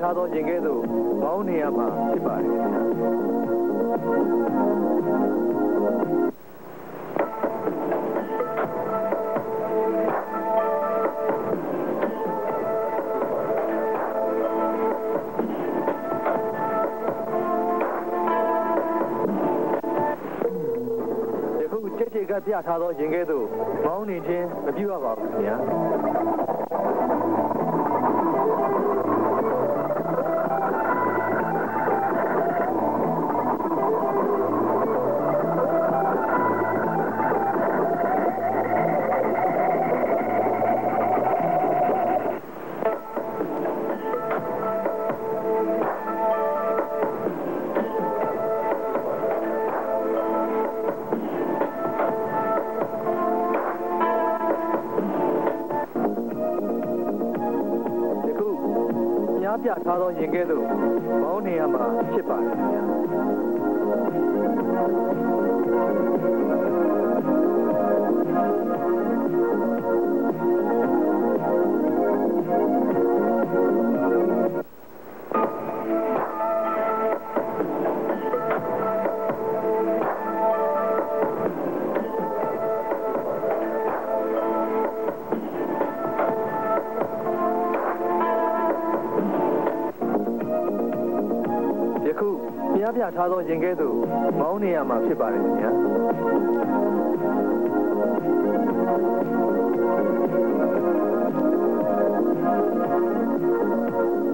ထားသောရင်ကဲ့သို့မောင်းနေရမှာဖြစ်ပါတယ်ခင်ဗျာယခုကြိတ်ကြိတ်ကပြထားသောရင်ကဲ့သို့မောင်းနေခြင်းမပြုရပါဘူးခင်ဗျာ ညားပြထားသောရင်ကဲ့သို့မောင်းနေရမှာဖြစ်ပါတယ်ခင်ဗျာ ရထားသောရင်ကဲသို့မောင်းနေရမှာဖြစ်ပါတယ်ခင်ဗျာ။